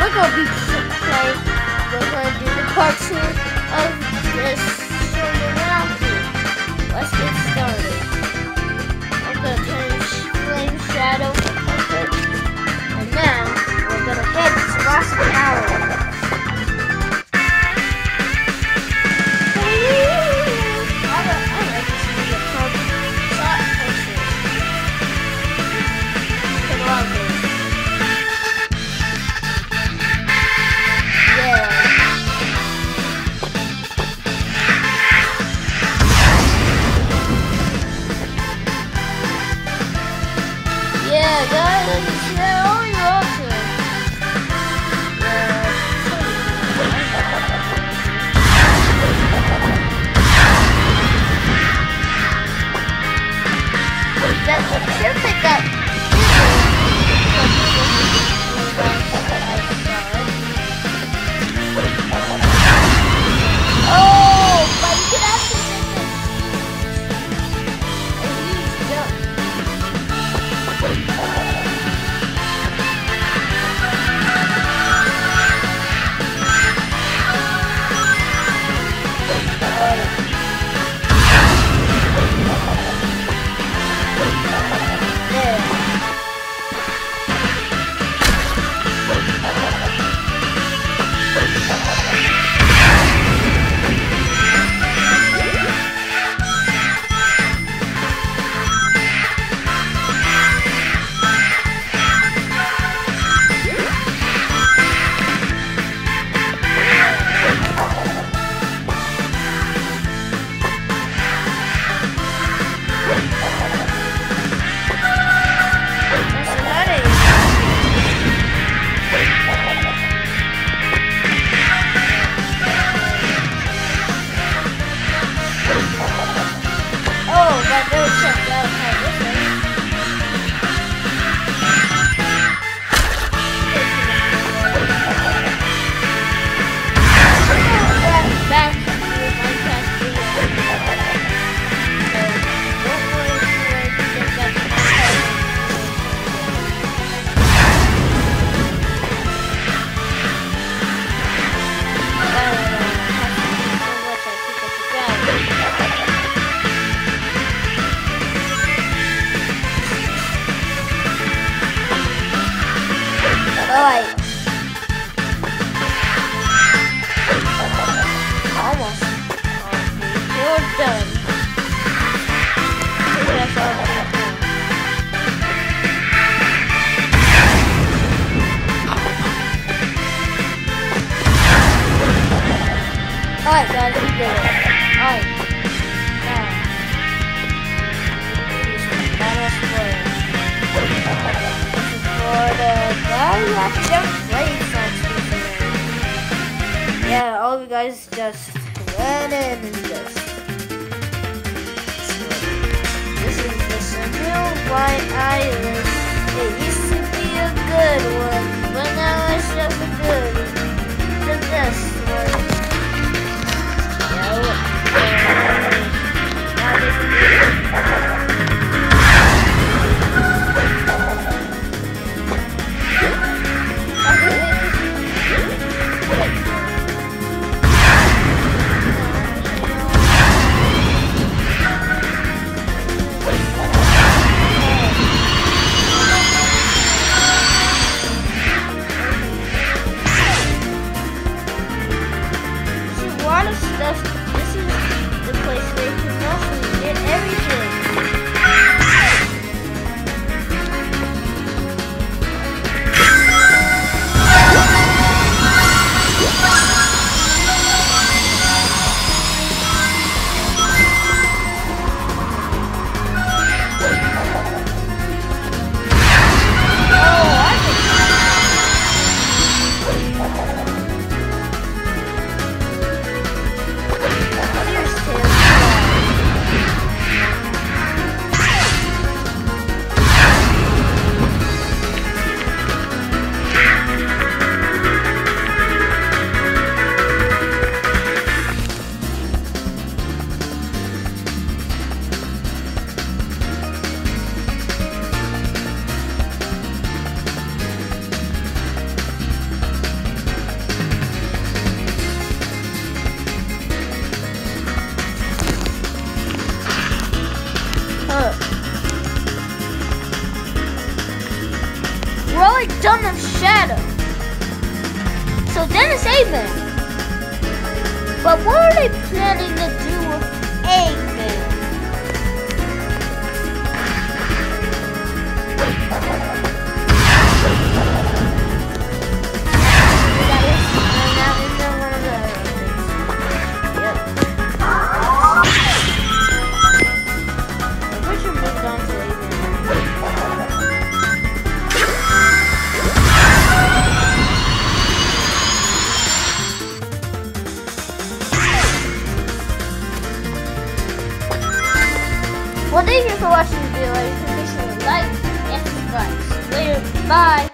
we're gonna be play. We're gonna do the part two of this Alright. Almost. You're done. Alright guys, we did it. Science Yeah, all of you guys just went in and just This is the White Island. It used to be a good one, but now it's just a good So Dennis Aveman. But what are they planning to do with Eggman? Well, thank you for watching the video. Make sure to like and subscribe. Later. Bye.